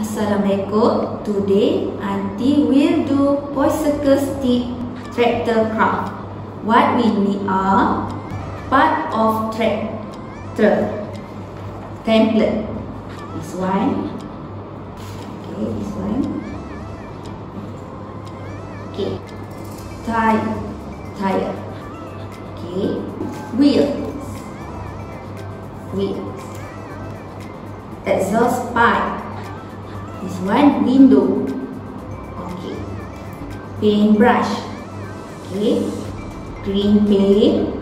Assalamualaikum. Today, Auntie will do bicycle stick tractor craft. What we need are part of tractor, template. This one. Okay, this one. Okay. Tire, tire. Okay. Wheels, wheels. Exhaust pipe. This one window. Okay. Paintbrush. Okay. Green paint.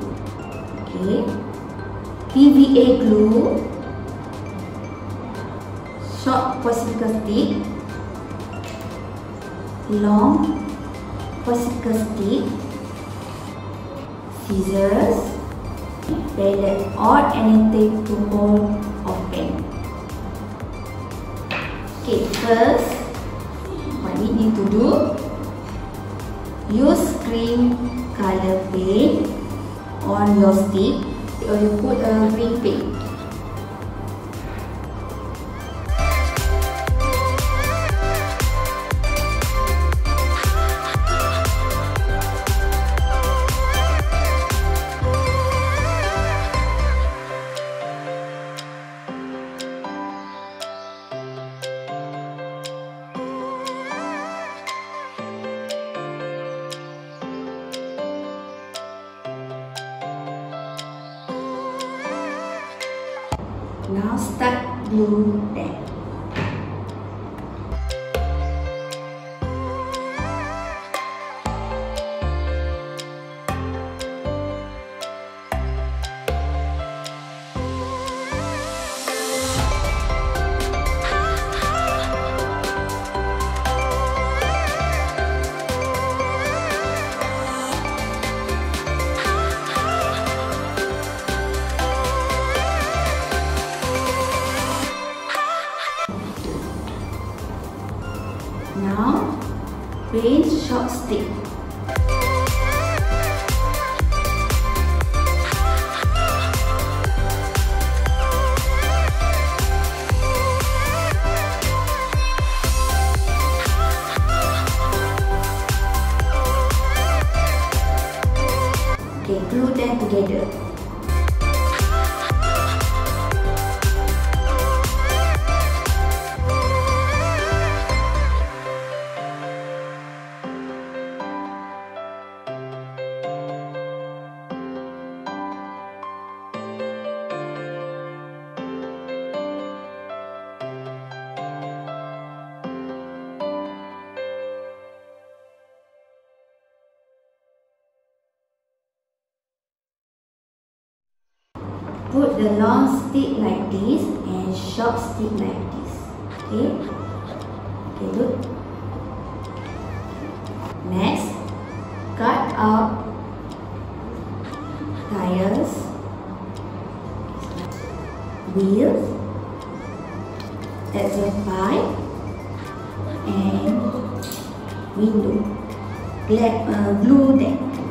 Okay. PVA glue. Short bicycle stick. Long bicycle stick. Scissors. Palette or anything to hold Okay, first, what we need to do, use cream color paint on your stick or you put a green paint. Now start doing that. Now, paint short stick. Okay, glue them together. Put the long stick like this and short stick like this. Okay? Okay, good. Next, cut out tires, wheels, exhaust pipe, and window. Let, uh, glue them.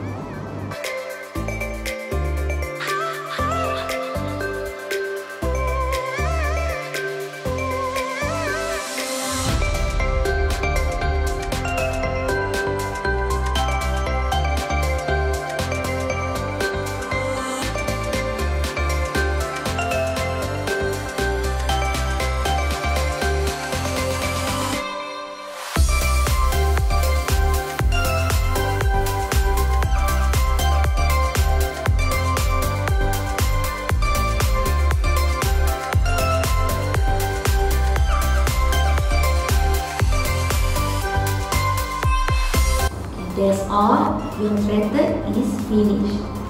That's all. Your method is finished.